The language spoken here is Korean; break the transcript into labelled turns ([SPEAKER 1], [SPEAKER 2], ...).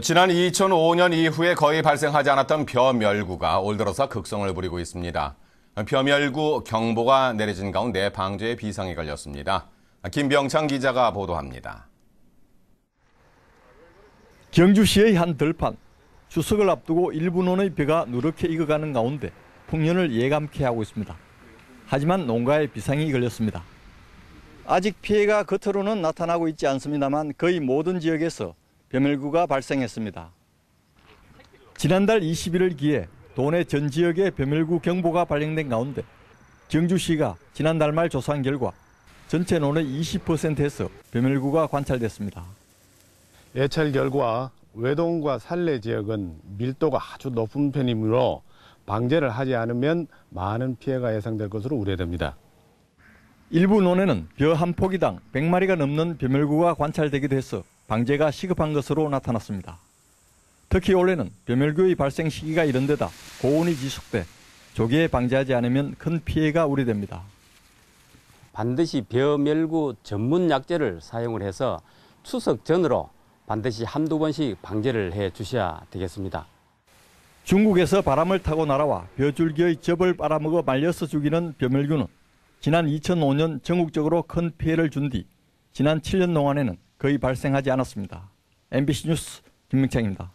[SPEAKER 1] 지난 2005년 이후에 거의 발생하지 않았던 벼멸구가 올 들어서 극성을 부리고 있습니다. 벼멸구 경보가 내려진 가운데 방조에 비상이 걸렸습니다. 김병창 기자가 보도합니다.
[SPEAKER 2] 경주시의 한 들판, 추석을 앞두고 일부논의 벼가 누렇게 익어가는 가운데 풍년을 예감케 하고 있습니다. 하지만 농가에 비상이 걸렸습니다. 아직 피해가 겉으로는 나타나고 있지 않습니다만 거의 모든 지역에서 벼멸구가 발생했습니다. 지난달 21일 기에 도내 전 지역에 벼멸구 경보가 발령된 가운데 경주시가 지난달 말 조사한 결과 전체 논의 20%에서 벼멸구가 관찰됐습니다.
[SPEAKER 3] 예찰 결과 외동과 산내 지역은 밀도가 아주 높은 편이므로 방제를 하지 않으면 많은 피해가 예상될 것으로 우려됩니다.
[SPEAKER 2] 일부 논에는 벼 한 포기당 100마리가 넘는 벼멸구가 관찰되기도 해서 방제가 시급한 것으로 나타났습니다. 특히 올해는 벼멸구의 발생 시기가 이른 데다 고온이 지속돼 조기에 방제하지 않으면 큰 피해가 우려됩니다.
[SPEAKER 4] 반드시 벼멸구 전문 약제를 사용을 해서 추석 전으로 반드시 한두 번씩 방제를 해 주셔야 되겠습니다.
[SPEAKER 2] 중국에서 바람을 타고 날아와 벼줄기의 즙을 빨아먹어 말려서 죽이는 벼멸균은 지난 2005년 전국적으로 큰 피해를 준 뒤 지난 7년 동안에는 거의 발생하지 않았습니다. MBC 뉴스 김명창입니다.